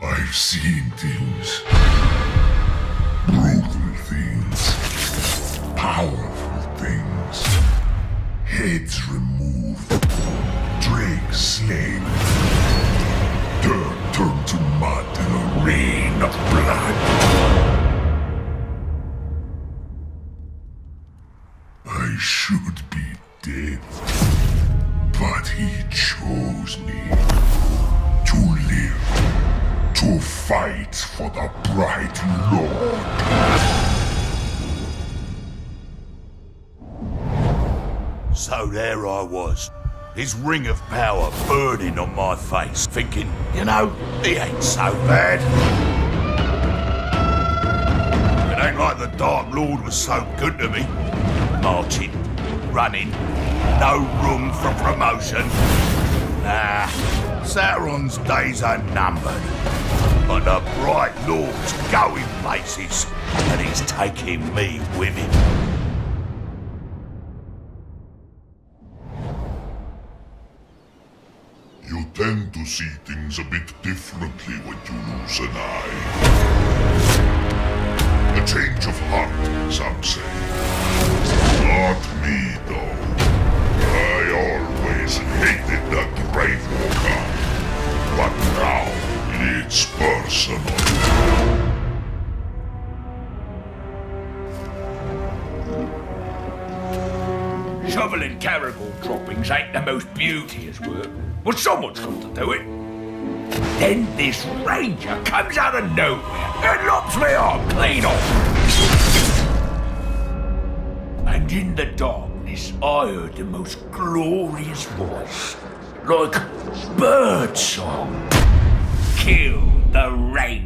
I've seen things. Brutal things. Powerful things. Heads removed. Drakes slain. Dirt turned to mud in a rain of blood. I should be dead. But he chose me to fight for the bright Lord. So there I was, his ring of power burning on my face, thinking, you know, he ain't so bad. It ain't like the Dark Lord was so good to me. Marching, running, no room for promotion. Nah, Sauron's days are numbered. But the Bright Lord's going places, and he's taking me with him. You tend to see things a bit differently when you lose an eye. Shoveling caragor droppings ain't the most beauteous work, but someone's got to do it. Then this ranger comes out of nowhere and lops me arm clean off. And in the darkness, I heard the most glorious voice, like bird song. Kill the ranger.